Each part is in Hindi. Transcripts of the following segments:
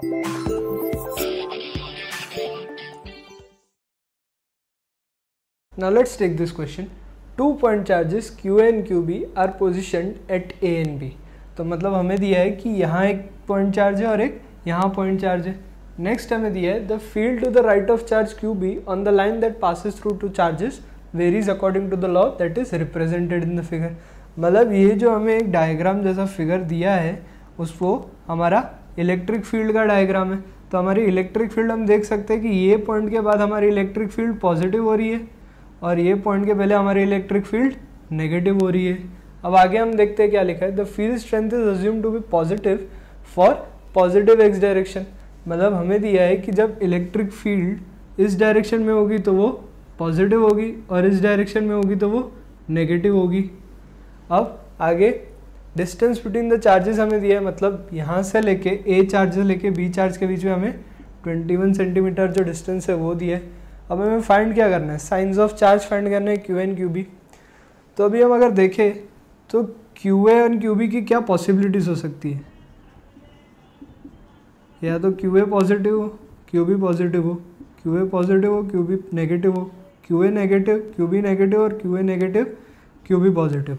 Now, let's take this question. Two point charges Q and QB are positioned at A and B. तो मतलब हमें दिया है कि यहाँ एक पॉइंट चार्ज है और एक यहाँ पॉइंट चार्ज है नेक्स्ट हमें दिया है the field to the right of charge Q B on the line that passes through two charges varies according to the law that is represented in the figure मतलब ये जो हमें एक डायग्राम जैसा फिगर दिया है, उसको हमारा इलेक्ट्रिक फ़ील्ड का डायग्राम है। तो हमारी इलेक्ट्रिक फ़ील्ड हम देख सकते हैं कि ये पॉइंट के बाद हमारी इलेक्ट्रिक फ़ील्ड पॉजिटिव हो रही है और ये पॉइंट के पहले हमारी इलेक्ट्रिक फ़ील्ड नेगेटिव हो रही है। अब आगे हम देखते हैं क्या लिखा है। The field strength is assumed to be positive for positive X direction मतलब हमें दिया है कि जब इलेक्ट्रिक फ़ील्ड इस डायरेक्शन में होगी तो वो पॉजिटिव होगी और इस डायरेक्शन में होगी तो वो नेगेटिव होगी। अब आगे डिस्टेंस बिटवीन द चार्जेस हमें दिया है मतलब यहाँ से लेके ए चार्ज से लेके बी चार्ज के बीच में हमें 21 सेंटीमीटर जो डिस्टेंस है, वो दिया है। अब हमें फाइंड क्या करना है? साइंस ऑफ़ चार्ज फाइंड करना है क्यू एन क्यू बी तो अभी हम अगर देखें तो Q A and Q B की क्या पॉसिबिलिटीज़ हो सकती है? या तो क्यू ए पॉजिटिव हो क्यू बी पॉजिटिव हो क्यू ए पॉजिटिव हो क्यू बी नेगेटिव हो Q A negative Q B negative और Q A negative Q B positive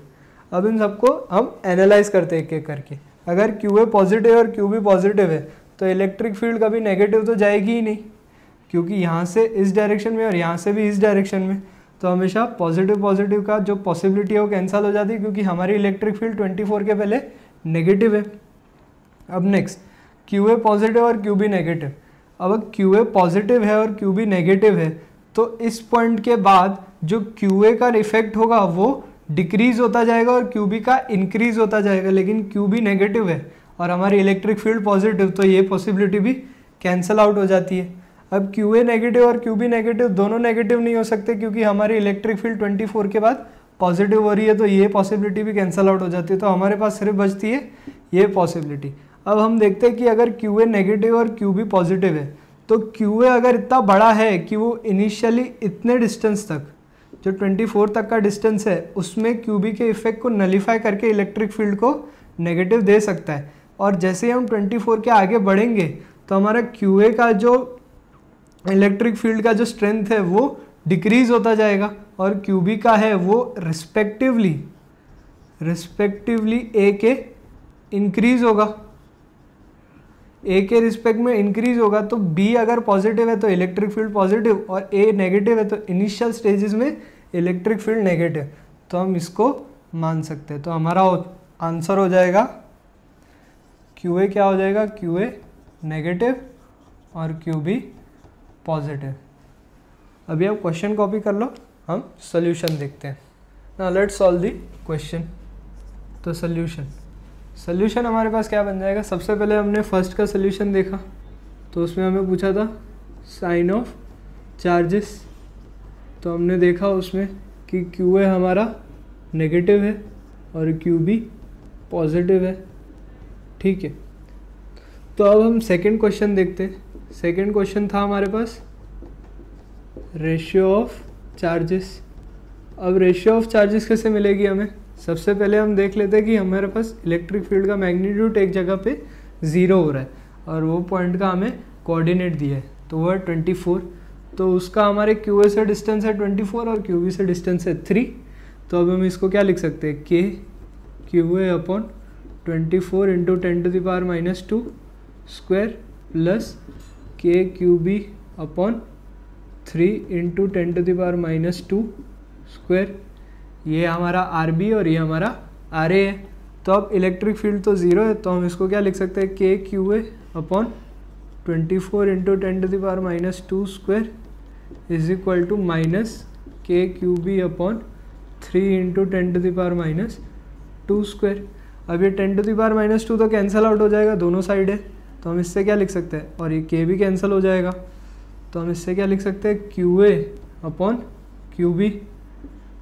अब इन सबको हम एनालाइज करते हैं एक एक करके। अगर क्यू ए पॉजिटिव और क्यू बी पॉजिटिव है तो इलेक्ट्रिक फ़ील्ड कभी नेगेटिव तो जाएगी ही नहीं। क्योंकि यहाँ से इस डायरेक्शन में और यहाँ से भी इस डायरेक्शन में। तो हमेशा पॉजिटिव पॉजिटिव का जो पॉसिबिलिटी है वो कैंसिल हो जाती है, क्योंकि हमारी इलेक्ट्रिक फ़ील्ड 24 के पहले नेगेटिव है। अब नेक्स्ट क्यू ए पॉजिटिव और क्यू बी नेगेटिव अब क्यू ए पॉजिटिव है और क्यू बी नेगेटिव है तो इस पॉइंट के बाद जो क्यू ए का इफ़ेक्ट होगा, वो डिक्रीज होता जाएगा और क्यू बी का इंक्रीज होता जाएगा, लेकिन क्यू बी नेगेटिव है और हमारी इलेक्ट्रिक फ़ील्ड पॉजिटिव तो ये पॉसिबिलिटी भी कैंसिल आउट हो जाती है। अब क्यू ए नेगेटिव और क्यू बी नेगेटिव दोनों नेगेटिव नहीं हो सकते क्योंकि हमारी इलेक्ट्रिक फ़ील्ड 24 के बाद पॉजिटिव हो रही है तो ये पॉसिबिलिटी भी कैंसिल आउट हो जाती है। तो हमारे पास सिर्फ़ बचती है ये पॉसिबिलिटी अब हम देखते हैं कि अगर क्यू ए नेगेटिव और क्यू बी पॉजिटिव है तो क्यू ए अगर इतना बड़ा है कि वो इनिशियली इतने डिस्टेंस तक जो 24 तक का डिस्टेंस है, उसमें क्यूबी के इफ़ेक्ट को नलीफाई करके इलेक्ट्रिक फ़ील्ड को नेगेटिव दे सकता है। और जैसे ही हम 24 के आगे बढ़ेंगे तो हमारा क्यूए का जो इलेक्ट्रिक फ़ील्ड का जो स्ट्रेंथ है, वो डिक्रीज होता जाएगा। और क्यूबी का है, वो रिस्पेक्टिवली रिस्पेक्टिवली ए के इंक्रीज होगा। ए के रिस्पेक्ट में इंक्रीज होगा तो बी अगर पॉजिटिव है तो इलेक्ट्रिक फ़ील्ड पॉजिटिव और ए नेगेटिव है तो इनिशियल स्टेजेस में इलेक्ट्रिक फ़ील्ड नेगेटिव तो हम इसको मान सकते हैं। तो हमारा आंसर हो जाएगा क्यू ए क्या हो जाएगा? क्यू ए नेगेटिव और क्यू बी पॉजिटिव अभी आप क्वेश्चन कॉपी कर लो, हम सोल्यूशन देखते हैं। ना लेट्स सॉल्व दी क्वेश्चन तो सोल्यूशन सोल्यूशन हमारे पास क्या बन जाएगा? सबसे पहले हमने फ़र्स्ट का सोल्यूशन देखा। तो उसमें हमें पूछा था साइन ऑफ़ चार्जेस तो हमने देखा उसमें कि क्यू ए हमारा नेगेटिव है और क्यू बी पॉजिटिव है। ठीक है। तो अब हम सेकंड क्वेश्चन देखते हैं। सेकंड क्वेश्चन था हमारे पास रेशियो ऑफ़ चार्जेस अब रेशियो ऑफ़ चार्जेस कैसे मिलेगी हमें? सबसे पहले हम देख लेते हैं कि हमारे पास इलेक्ट्रिक फ़ील्ड का मैग्नीट्यूड एक जगह पे ज़ीरो हो रहा है और वो पॉइंट का हमें कोऑर्डिनेट दिया है। तो वो है ट्वेंटी फोर तो उसका हमारे क्यूए से डिस्टेंस है ट्वेंटी फोर और क्यूबी से डिस्टेंस है थ्री तो अब हम इसको क्या लिख सकते हैं? K Q A upon twenty four into ten to the power minus two square plus K Q B upon three into ten to the power minus two square ये हमारा आर बी और ये हमारा आर ए है। तो अब इलेक्ट्रिक फ़ील्ड तो ज़ीरो है तो हम इसको क्या लिख सकते हैं? K Q A upon twenty four into ten to the power minus two square is equal to minus K Q B upon three into ten to the power minus two square अब ये ten to the power minus two तो कैंसिल आउट हो जाएगा, दोनों साइड है। तो हम इससे क्या लिख सकते हैं? और ये के भी कैंसिल हो जाएगा। तो हम इससे क्या लिख सकते हैं? Q A upon Q B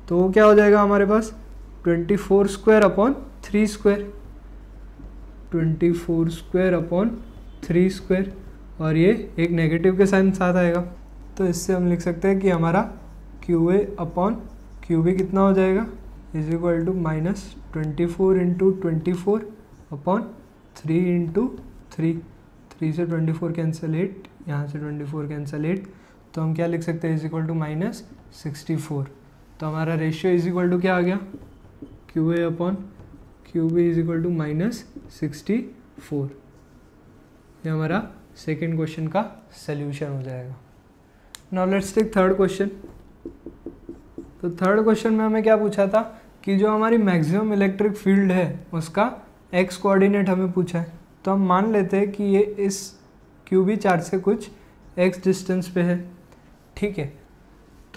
तो वो क्या हो जाएगा हमारे पास? Twenty four square upon three square. Twenty four square upon three square. और ये एक नेगेटिव के साइन साथ आएगा। तो इससे हम लिख सकते हैं कि हमारा Q A upon Q B कितना हो जाएगा? Is equal to minus twenty four into twenty four upon three into three three से ट्वेंटी फोर कैंसिल एट यहाँ से ट्वेंटी फोर कैंसिल एट तो हम क्या लिख सकते हैं? Is equal to minus sixty four तो हमारा रेशियो इज़ इक्वल टू क्या आ गया? Q A upon Q B is equal to minus sixty four ये हमारा सेकेंड क्वेश्चन का सल्यूशन हो जाएगा। Now let's take third question तो थर्ड क्वेश्चन में हमें क्या पूछा था? कि जो हमारी मैक्सिमम इलेक्ट्रिक फ़ील्ड है, उसका एक्स कोऑर्डिनेट हमें पूछा है। तो हम मान लेते हैं कि ये इस क्यू बी चार्ज से कुछ एक्स डिस्टेंस पे है। ठीक है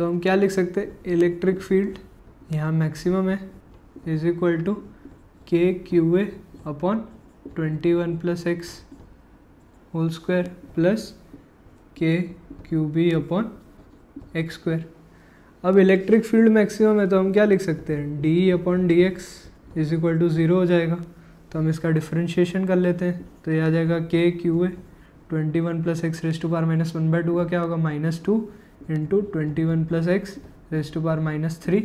तो हम क्या लिख सकते हैं? इलेक्ट्रिक फ़ील्ड यहाँ मैक्सिमम है। Is equal to K Q A upon twenty one plus X whole square plus K Q B upon X square अब इलेक्ट्रिक फ़ील्ड मैक्सिमम है तो हम क्या लिख सकते हैं? D upon D X is equal to zero हो जाएगा। तो हम इसका डिफ्रेंशिएशन कर लेते हैं। तो ये आ जाएगा K Q A twenty one plus X raise to power minus one by two का क्या होगा? Minus two into twenty one plus X raise to power minus three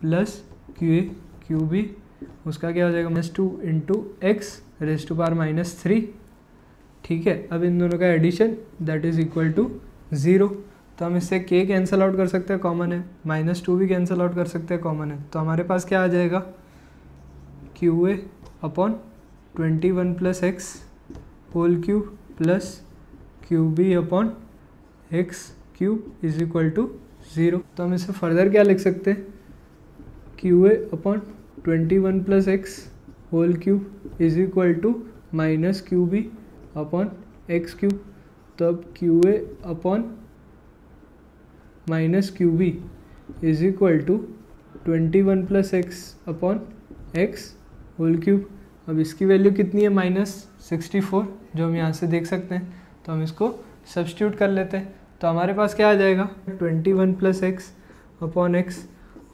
plus Q A Q B उसका क्या हो जाएगा? Minus two into X raise to power minus three ठीक है? अब इन दोनों का addition that is equal to zero तो हम इससे के कैंसिल आउट कर सकते हैं कॉमन है। माइनस टू भी कैंसिल आउट कर सकते हैं कॉमन है। तो हमारे पास क्या आ जाएगा? Q A upon twenty one plus X whole cube plus Q B upon X cube is equal to zero तो हम इसे फर्दर क्या लिख सकते हैं? Q A upon twenty one plus X whole cube is equal to minus Q B upon X cube तब Q A upon minus Q B is equal to twenty one plus X upon X whole cube अब इसकी वैल्यू कितनी है? माइनस सिक्सटी फोर जो हम यहाँ से देख सकते हैं। तो हम इसको सब्सटीट्यूट कर लेते हैं। तो हमारे पास क्या आ जाएगा? Twenty one plus X upon X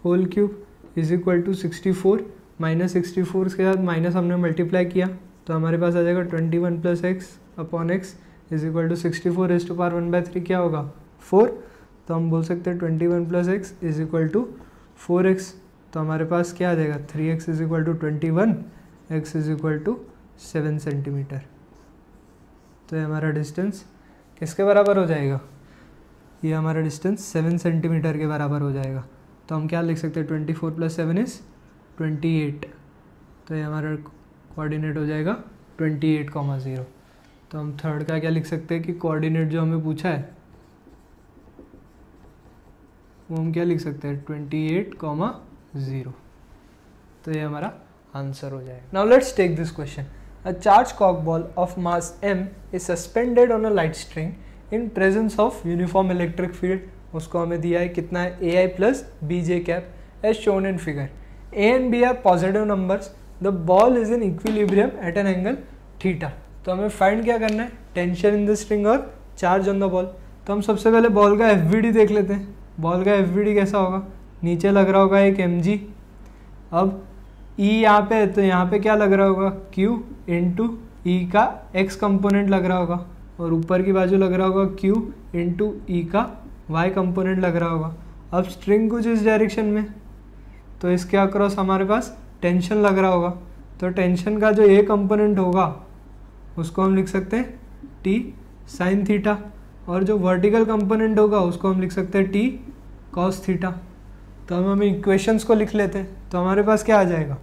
whole cube is equal to sixty four minus sixty four के साथ माइनस हमने मल्टीप्लाई किया। तो हमारे पास आ जाएगा twenty one plus X upon X is equal to sixty four raise to power one by three क्या होगा? फोर तो हम बोल सकते हैं twenty one plus X is equal to four X तो हमारे पास क्या आ जाएगा? Three X is equal to twenty one X is equal to seven centimetre तो ये हमारा डिस्टेंस किसके बराबर हो जाएगा? ये हमारा डिस्टेंस सेवन सेंटीमीटर के बराबर हो जाएगा। तो हम क्या लिख सकते हैं? Twenty four plus seven is twenty eight तो ये हमारा कोऑर्डिनेट हो जाएगा ट्वेंटी एट कॉमा ज़ीरो तो हम थर्ड का क्या लिख सकते हैं कि कोऑर्डिनेट जो हमें पूछा है, वो हम क्या लिख सकते हैं? ट्वेंटी एट कॉमा ज़ीरो तो ये हमारा आंसर हो जाएगा। Now let's take this question a charge Kock ball of mass M is suspended on a light string in presence of uniform electric field उसको हमें दिया है कितना है? A I plus B J cap as shown in figure A and B are positive numbers the ball is in equilibrium at an angle theta तो हमें फाइंड क्या करना है? टेंशन इन द स्ट्रिंग और चार्ज ऑन द बॉल तो हम सबसे पहले बॉल का एफ़ देख लेते हैं। बॉल का एफ़ कैसा होगा? नीचे लग रहा होगा एक एमजी अब ई e यहाँ पे है तो यहाँ पे क्या लग रहा होगा? Q इंटू ई का एक्स कंपोनेंट लग रहा होगा। और ऊपर की बाजू लग रहा होगा Q इंटू ई का y कंपोनेंट लग रहा होगा। अब स्ट्रिंग कुछ इस डायरेक्शन में तो इसके अक्रॉस हमारे पास टेंशन लग रहा होगा। तो टेंशन का जो ए कंपोनेंट होगा, उसको हम लिख सकते हैं टी साइन थीटा और जो वर्टिकल कंपोनेंट होगा, उसको हम लिख सकते हैं टी कॉस थीटा तो हम हम इक्वेशंस को लिख लेते हैं तो हमारे पास क्या आ जाएगा?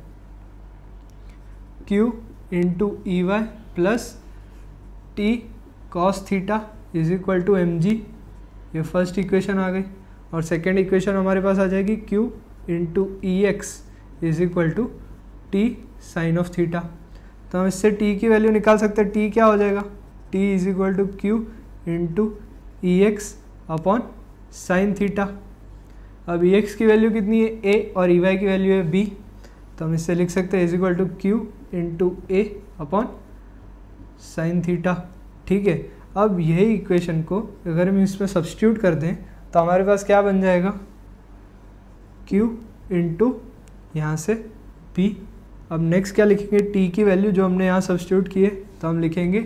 Q into E Y plus T cos theta is equal to M G ये फ़र्स्ट इक्वेशन आ गई और सेकेंड इक्वेशन हमारे पास आ जाएगी Q into E X is equal to T sine of theta तो हम इससे टी की वैल्यू निकाल सकते हैं। टी क्या हो जाएगा? T is equal to Q into E X upon sine theta अब ई एक्स की वैल्यू कितनी है? ए और ई वाई की वैल्यू है बी तो हम इससे लिख सकते हैं is equal to Q into A upon sine theta ठीक है? अब यही इक्वेशन को अगर हम इसमें सब्सटीट्यूट कर दें तो हमारे पास क्या बन जाएगा? क्यू इंटू यहाँ से पी अब नेक्स्ट क्या लिखेंगे? टी की वैल्यू जो हमने यहाँ सब्सटीट्यूट किए तो हम लिखेंगे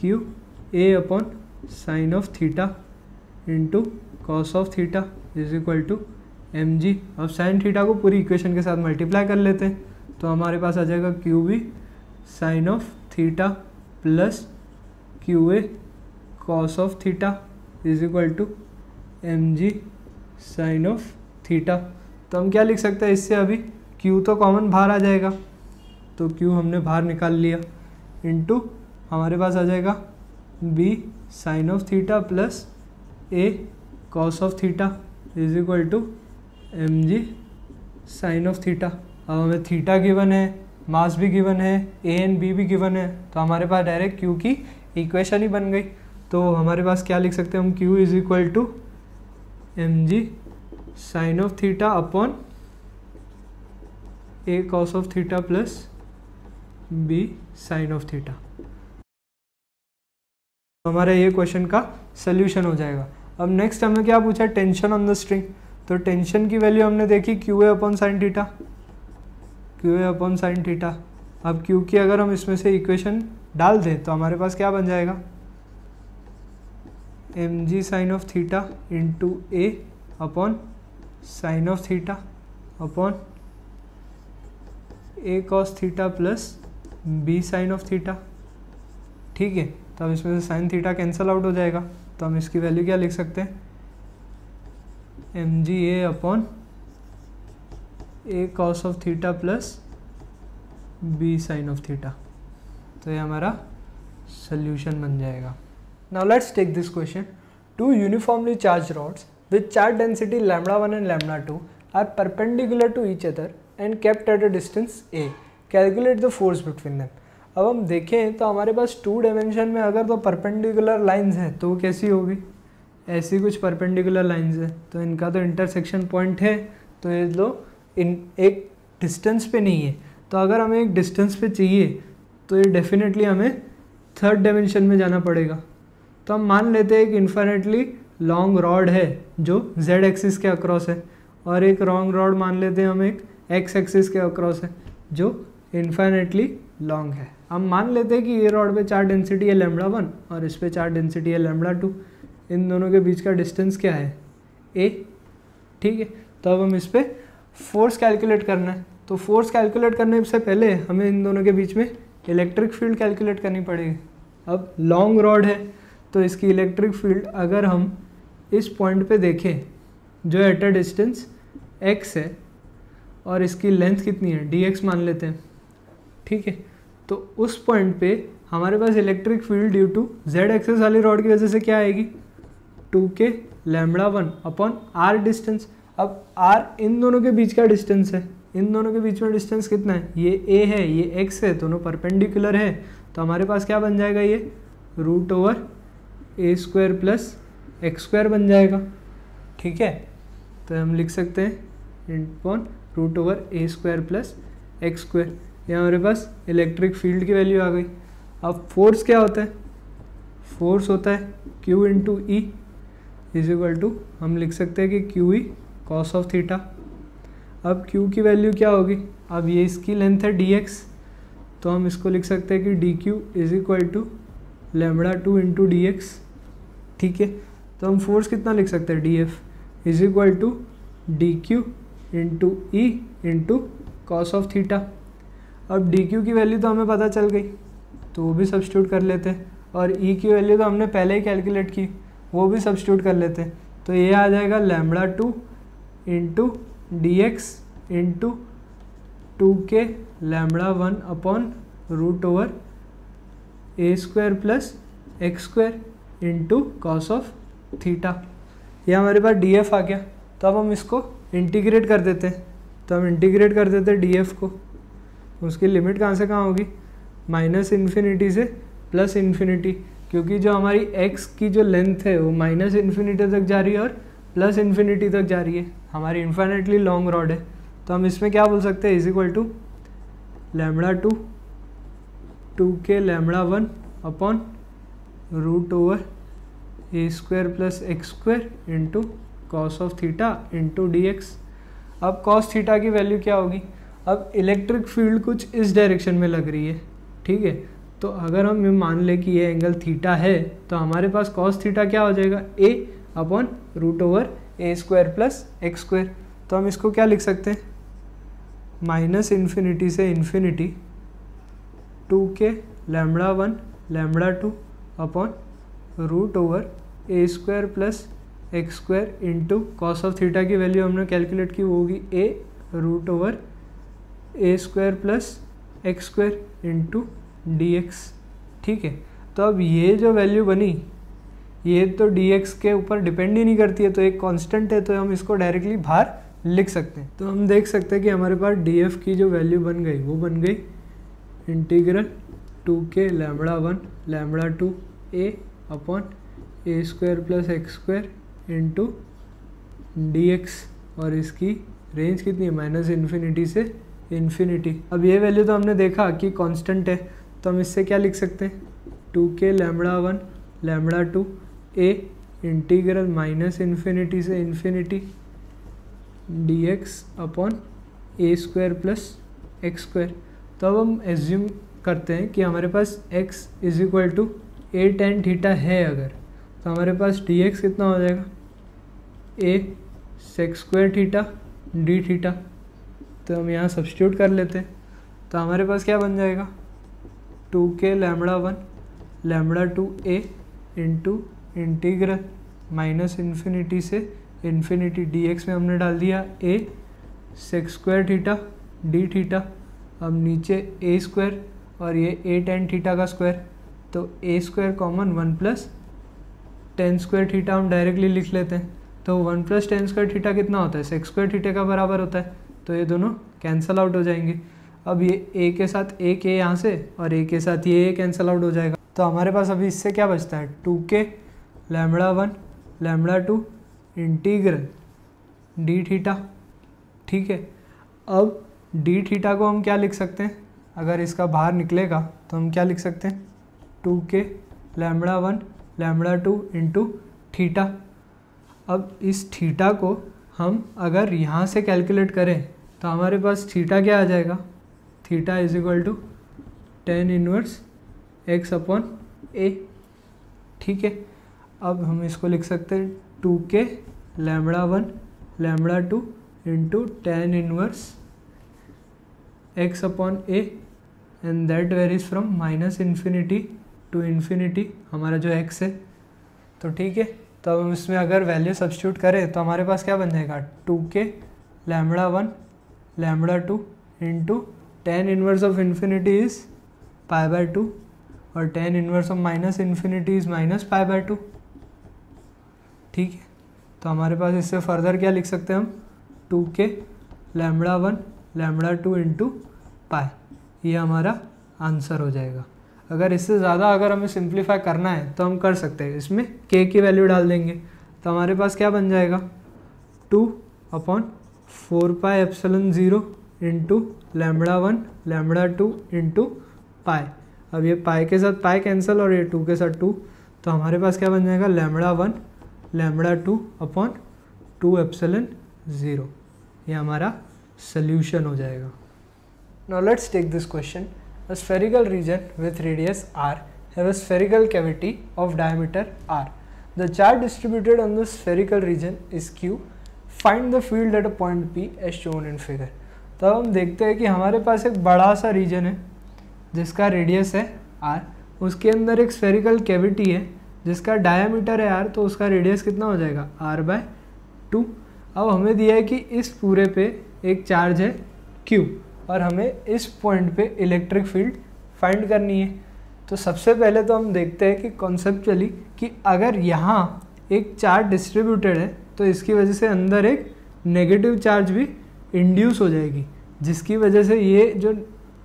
Q A upon sine of theta into cos of theta is equal to M G अब साइन थीटा को पूरी इक्वेशन के साथ मल्टीप्लाई कर लेते हैं तो हमारे पास आ जाएगा Q B sine of theta plus Q A cos of theta is equal to M G sine of theta तो हम क्या लिख सकते हैं इससे अभी? क्यू तो कॉमन बाहर आ जाएगा। तो क्यू हमने बाहर निकाल लिया। इनटू हमारे पास आ जाएगा B sine of theta plus A cos of theta is equal to M G sine of theta अब हमें थीटा गिवन है मास भी गिवन है ए एंड बी भी गिवन है। तो हमारे पास डायरेक्ट क्यू की इक्वेशन ही बन गई। तो हमारे पास क्या लिख सकते हैं हम? Q is equal to M G sine of theta upon A cos of theta plus B sine of theta हमारा ये क्वेश्चन का सोल्यूशन हो जाएगा। अब नेक्स्ट हमने क्या पूछा? टेंशन ऑन द स्ट्रिंग तो टेंशन की वैल्यू हमने देखी Q A upon sine theta Q A upon sine theta अब क्यू की अगर हम इसमें से इक्वेशन डाल दें तो हमारे पास क्या बन जाएगा? M G sine of theta into A upon sine of theta upon A cos theta plus B sine of theta ठीक है? तो अब इसमें से साइन थीटा कैंसिल आउट हो जाएगा। तो हम इसकी वैल्यू क्या लिख सकते हैं? M G A upon A cos of theta plus B sine of theta तो ये हमारा सोल्यूशन बन जाएगा। Now let's take this question two uniformly charged rods with charge density lambda 1 and lambda 2 are perpendicular to each other and kept at a distance a. Calculate the force between them. अब हम देखें तो हमारे पास टू डायमेंशन में अगर तो परपेंडिकुलर लाइंस हैं तो कैसी होगी? ऐसी कुछ परपेंडिकुलर लाइंस हैं। तो इनका तो इंटरसेक्शन पॉइंट है तो ये लो इन, एक डिस्टेंस पे नहीं है। तो अगर हमें एक डिस्टेंस पे चाहिए तो ये डेफिनेटली हमें थर्ड डायमेंशन में जाना पड़ेगा। तो हम मान लेते हैं एक इन्फाइनेटली लॉन्ग रॉड है, जो जेड एक्सिस के अक्रॉस है, और एक रॉन्ग रॉड मान लेते हैं हम एक एक्स एक्सिस के अक्रॉस है, जो इन्फाइनेटली लॉन्ग है। हम मान लेते हैं कि ये रॉड पे चार डेंसिटी है लेमड़ा वन और इस पर चार डेंसिटी है लेमड़ा टू इन दोनों के बीच का डिस्टेंस क्या है? ए ठीक है तो अब हम इस पर फोर्स कैलकुलेट करना है। तो फोर्स कैलकुलेट करने से पहले हमें इन दोनों के बीच में इलेक्ट्रिक फ़ील्ड कैलकुलेट करनी पड़ेगी। अब लॉन्ग रॉड है तो इसकी इलेक्ट्रिक फ़ील्ड अगर हम इस पॉइंट पे देखें, जो एट अ डिस्टेंस एक्स है, और इसकी लेंथ कितनी है डी एक्स मान लेते हैं, ठीक है? तो उस पॉइंट पे हमारे पास electric field due to Z axis वाली रॉड की वजह से क्या आएगी? Two K lambda one upon R distance अब आर इन दोनों के बीच का डिस्टेंस है? इन दोनों के बीच में डिस्टेंस कितना है? ये ए है, ये एक्स है, दोनों परपेंडिकुलर है। तो हमारे पास क्या बन जाएगा ये? Root over A square plus X square बन जाएगा। ठीक है? तो हम लिख सकते हैं इंटपॉन root over A square plus X square यहाँ हमारे पास इलेक्ट्रिक फ़ील्ड की वैल्यू आ गई। अब फोर्स क्या होता है? फोर्स होता है Q into E is equal to हम लिख सकते हैं कि Q E cos of theta अब क्यू की वैल्यू क्या होगी? अब ये इसकी लेंथ है डी एक्स तो हम इसको लिख सकते हैं कि D Q is equal to lambda two into D X ठीक है? तो हम फोर्स कितना लिख सकते हैं? D F is equal to D Q into E into cos of theta अब डी क्यू की वैल्यू तो हमें पता चल गई तो वो भी सब्सिट्यूट कर लेते हैं। और ई e की वैल्यू तो हमने पहले ही कैलकुलेट की, वो भी सब्सिट्यूट कर लेते हैं। तो ये आ जाएगा lambda two into D X into two K lambda one upon root over A square plus X square into cos of theta ये हमारे पास डी एफ़ आ गया। तो अब हम इसको इंटीग्रेट कर देते हैं। तो हम इंटीग्रेट कर देते हैं डी एफ़ को। उसकी लिमिट कहाँ से कहाँ होगी? माइनस इन्फिनिटी से प्लस इन्फिनिटी क्योंकि जो हमारी एक्स की जो लेंथ है, वो माइनस इन्फिनिटी तक जा रही है और प्लस इन्फिनिटी तक जा रही है। हमारी इन्फाइनेटली लॉन्ग रॉड है। तो हम इसमें क्या बोल सकते हैं? Is equal to lambda two two K lambda one upon root over A square plus X square into cos of theta into D X अब कॉस थीटा की वैल्यू क्या होगी? अब इलेक्ट्रिक फ़ील्ड कुछ इस डायरेक्शन में लग रही है, ठीक है? तो अगर हम ये मान लें कि ये एंगल थीटा है तो हमारे पास कॉस थीटा क्या हो जाएगा? A upon root over A square plus X square तो हम इसको क्या लिख सकते हैं? माइनस इन्फिनिटी से infinity two K lambda one lambda two upon root over A square plus X square into cos of theta की वैल्यू हमने कैलकुलेट की वो होगी A root over A square plus X square into D X ठीक है? तो अब ये जो वैल्यू बनी ये तो डी एक्स के ऊपर डिपेंड ही नहीं करती है तो एक कांस्टेंट है तो हम इसको डायरेक्टली बाहर लिख सकते हैं। तो हम देख सकते हैं कि हमारे पास डी एफ़ की जो वैल्यू बन गई, वो बन गई integral two K lambda one lambda two A upon A square plus X square into D X और इसकी रेंज कितनी है? माइनस इन्फिनिटी से इन्फिनिटी अब ये वैल्यू तो हमने देखा कि कांस्टेंट है तो हम इससे क्या लिख सकते हैं? Two K lambda one lambda two A integral minus infinity से infinity D X upon A square plus X square तो अब हम एज्यूम करते हैं कि हमारे पास x is equal to A tan theta है अगर तो हमारे पास डी एक्स कितना हो जाएगा? A sec square theta D theta तो हम यहाँ सब्सटीट्यूट कर लेते हैं। तो हमारे पास क्या बन जाएगा? Two K lambda one lambda two A into integral minus infinity से इन्फिनिटी डी एक्स में हमने डाल दिया A sec square theta D theta अब नीचे ए स्क्वायर और ये ए टेन थीटा का स्क्वायर तो A square common one plus tan square theta हम डायरेक्टली लिख लेते हैं। तो one plus tan square theta कितना होता है? सेक्स स्क्वायर थीटा का बराबर होता है। तो ये दोनों कैंसल आउट हो जाएँगे। अब ये ए के साथ ए के यहाँ से और ए के साथ ये ए कैंसल आउट हो जाएगा। तो हमारे पास अभी इससे क्या बचता है? Two K lambda one, lambda two, integral, D theta, ठीक है? अब डी थीटा को हम क्या लिख सकते हैं? अगर इसका बाहर निकलेगा तो हम क्या लिख सकते हैं? Two K lambda one, lambda two into theta. अब इस थीटा को हम अगर यहाँ से कैलकुलेट करें तो हमारे पास थीटा क्या आ जाएगा? Theta is equal to tan inverse x upon a, ठीक है? अब हम इसको लिख सकते हैं two k lambda one, lambda two into tan inverse x upon a and that varies from minus infinity to infinity हमारा जो एक्स है। तो ठीक है तो हम इसमें अगर वैल्यू सब्सिट्यूट करें तो हमारे पास क्या बन जाएगा? Two k lambda one, lambda two into tan inverse of infinity is pi by two और tan inverse of minus infinity is minus pi by two ठीक है? तो हमारे पास इससे फर्दर क्या लिख सकते हैं हम? Two k lambda one lambda two into pi ये हमारा आंसर हो जाएगा। अगर इससे ज़्यादा अगर हमें सिंप्लीफाई करना है तो हम कर सकते हैं। इसमें के की वैल्यू डाल देंगे। तो हमारे पास क्या बन जाएगा? Two upon four pi epsilon zero into lambda one lambda two into pi अब ये पाई के साथ पाई कैंसिल और ये टू के साथ टू तो हमारे पास क्या बन जाएगा? Lambda one lambda two upon two epsilon zero ये हमारा सल्यूशन हो जाएगा। No let's take this question a spherical region with radius R have a spherical cavity of diameter R the charge distributed on the spherical region is q find the field at a point P as shown in figure तब हम देखते हैं कि हमारे पास एक बड़ा सा रीजन है, जिसका रेडियस है आर उसके अंदर एक स्फेरिकल कैविटी है जिसका डायामीटर है आर तो उसका रेडियस कितना हो जाएगा? आर बाय टू अब हमें दिया है कि इस पूरे पे एक चार्ज है क्यू और हमें इस पॉइंट पे इलेक्ट्रिक फ़ील्ड फाइंड करनी है। तो सबसे पहले तो हम देखते हैं कि कॉन्सेप्चुअली कि अगर यहाँ एक चार्ज डिस्ट्रीब्यूटेड है तो इसकी वजह से अंदर एक नेगेटिव चार्ज भी इंड्यूस हो जाएगी, जिसकी वजह से ये जो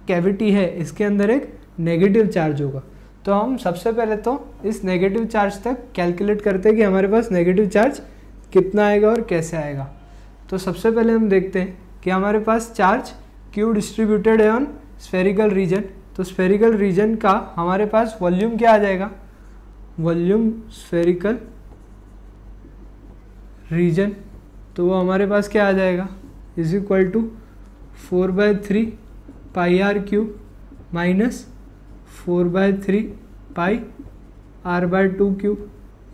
कैविटी है, इसके अंदर एक नेगेटिव चार्ज होगा। तो हम सबसे पहले तो इस नेगेटिव चार्ज तक कैलकुलेट करते हैं कि हमारे पास नेगेटिव चार्ज कितना आएगा और कैसे आएगा। तो सबसे पहले हम देखते हैं कि हमारे पास चार्ज क्यू डिस्ट्रीब्यूटेड है ऑन स्फेरिकल रीजन तो स्फेरिकल रीजन का हमारे पास वॉल्यूम क्या आ जाएगा? वॉल्यूम स्फेरिकल रीजन तो वो हमारे पास क्या आ जाएगा? Is equal to four by three pi R cube minus four by three pi R by two cube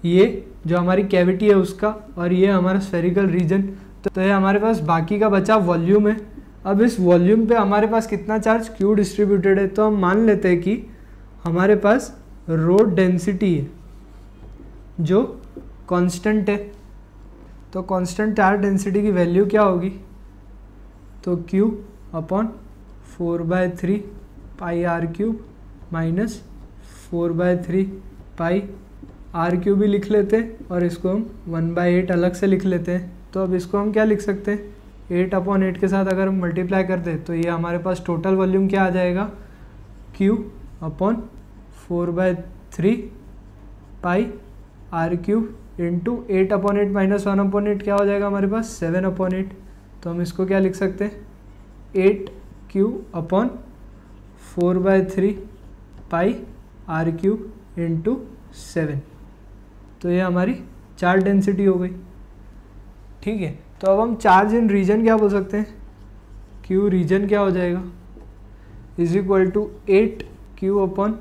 ये जो हमारी कैविटी है उसका और ये हमारा स्फेरिकल रीजन। तो ये हमारे पास बाकी का बचा वॉल्यूम है। अब इस वॉल्यूम पे हमारे पास कितना चार्ज क्यू डिस्ट्रीब्यूटेड है? तो हम मान लेते हैं कि हमारे पास रो डेंसिटी है, जो कांस्टेंट है। तो कांस्टेंट चार्ज डेंसिटी की वैल्यू क्या होगी? तो q upon four by three pi R cube minus four by three pi R q भी लिख लेते हैं और इसको हम वन बाई एट अलग से लिख लेते। हैं तो अब इसको हम क्या लिख सकते हैं? एट अपॉन एट के साथ अगर हम मल्टीप्लाई करते हैं तो ये हमारे पास टोटल वॉल्यूम क्या आ जाएगा? Q upon four by three pi R cube into eight upon eight minus one upon eight क्या हो जाएगा हमारे पास? Seven upon eight. तो हम इसको क्या लिख सकते हैं? Eight q upon four by three pi R cube into seven तो ये हमारी चार्ज डेंसिटी हो गई। ठीक है? तो अब हम चार्ज इन रीजन क्या बोल सकते हैं? क्यू रीजन क्या हो जाएगा? Is equal to eight q upon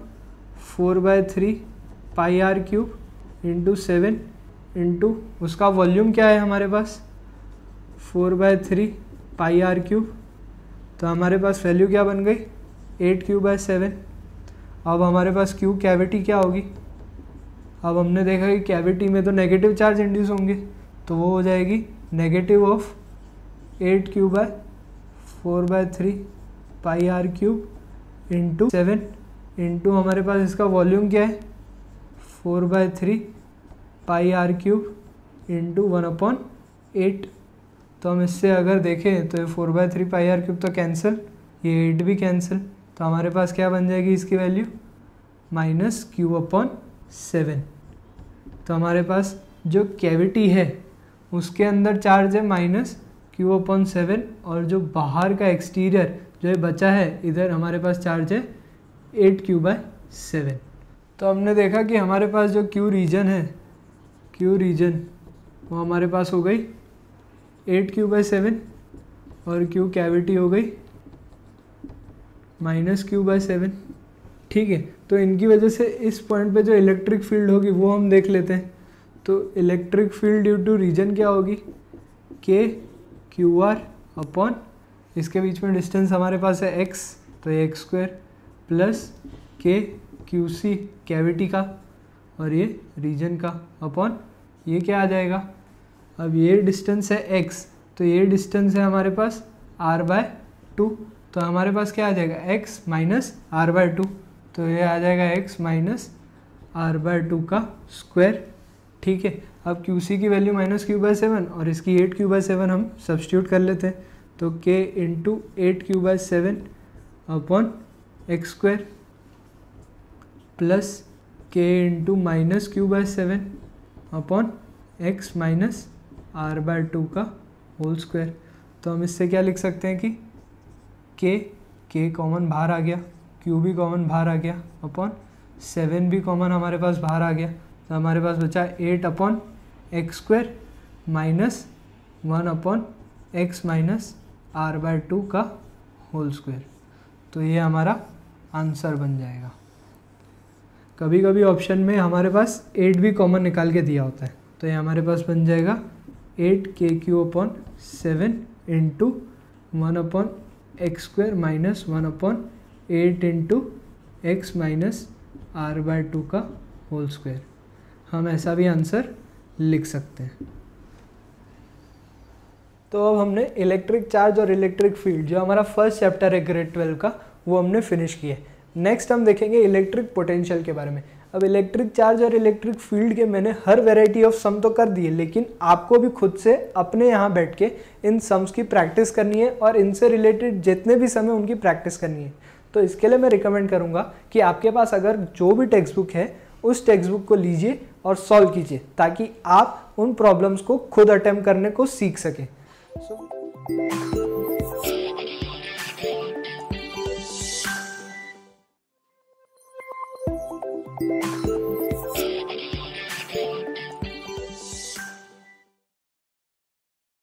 four by three pi R cube into seven into उसका वॉल्यूम क्या है हमारे पास? Four by three pi R cube तो हमारे पास वैल्यू क्या बन गई? एट क्यू बाय सेवन अब हमारे पास क्यू कैविटी क्या होगी? अब हमने देखा कि कैविटी में तो नेगेटिव चार्ज इंड्यूस होंगे तो वो हो जाएगी negative of eight q by four by three pi R cube into seven into हमारे पास इसका वॉल्यूम क्या है? Four by three pi R cube into one upon eight तो हम इससे अगर देखें तो ये four by three pi R cube तो कैंसिल ये एट भी कैंसिल तो हमारे पास क्या बन जाएगी इसकी value minus q upon seven तो हमारे पास जो कैविटी है, उसके अंदर चार्ज है माइनस क्यू अपॉन सेवन और जो बाहर का एक्सटीरियर जो है बचा है, इधर हमारे पास चार्ज है एट क्यू बाय सेवन तो हमने देखा कि हमारे पास जो क्यू रीजन है क्यू रीजन वो हमारे पास हो गई एट क्यू बाई सेवन और क्यू कैविटी हो गई माइनस क्यू बाय सेवन। ठीक है तो इनकी वजह से इस पॉइंट पे जो इलेक्ट्रिक फ़ील्ड होगी, वो हम देख लेते हैं। तो electric field due to region क्या होगी? के क्यू आर अपॉन इसके बीच में डिस्टेंस हमारे पास है एक्स तो ये x square plus k q c cavity का, और ये रीजन का अपॉन ये क्या आ जाएगा? अब ये डिस्टेंस है एक्स तो ये डिस्टेंस है हमारे पास आर बाय टू तो हमारे पास क्या आ जाएगा? X minus R by two तो ये आ जाएगा x minus R by two का स्क्वायर ठीक है? अब क्यू सी की value minus q by seven और इसकी एट क्यू बाय सेवन हम सब्सटीट्यूट कर लेते हैं. तो k into eight q by seven upon x square plus k into minus q by seven upon x minus R by two का होल स्क्वायर तो हम इससे क्या लिख सकते हैं कि के के कॉमन बाहर आ गया क्यू भी कॉमन बाहर आ गया अपॉन सेवन भी कॉमन हमारे पास बाहर आ गया। तो हमारे पास बचा eight upon x square minus one upon x minus R by two का होल स्क्वायर तो ये हमारा आंसर बन जाएगा। कभी कभी ऑप्शन में हमारे पास एट भी कॉमन निकाल के दिया होता है। तो ये हमारे पास बन जाएगा eight k q upon seven into one upon x square minus one upon eight into x minus R by two का होल स्क्वायर हम ऐसा भी आंसर लिख सकते हैं। तो अब हमने इलेक्ट्रिक चार्ज और इलेक्ट्रिक फ़ील्ड जो हमारा फ़र्स्ट चैप्टर है ग्रेड ट्वेल्व का, वो हमने फिनिश किया है। नेक्स्ट हम देखेंगे इलेक्ट्रिक पोटेंशियल के बारे में। अब इलेक्ट्रिक चार्ज और इलेक्ट्रिक फ़ील्ड के मैंने हर वेराइटी ऑफ़ सम तो कर दिए लेकिन आपको भी खुद से अपने यहाँ बैठ के इन सम्स की प्रैक्टिस करनी है और इनसे रिलेटेड जितने भी सम उनकी प्रैक्टिस करनी है। तो इसके लिए मैं रिकमेंड करूँगा कि आपके पास अगर जो भी टेक्स्ट बुक है उस टेक्स्ट बुक को लीजिए और सॉल्व कीजिए ताकि आप उन प्रॉब्लम्स को खुद अटेम्प्ट करने को सीख सकें। So,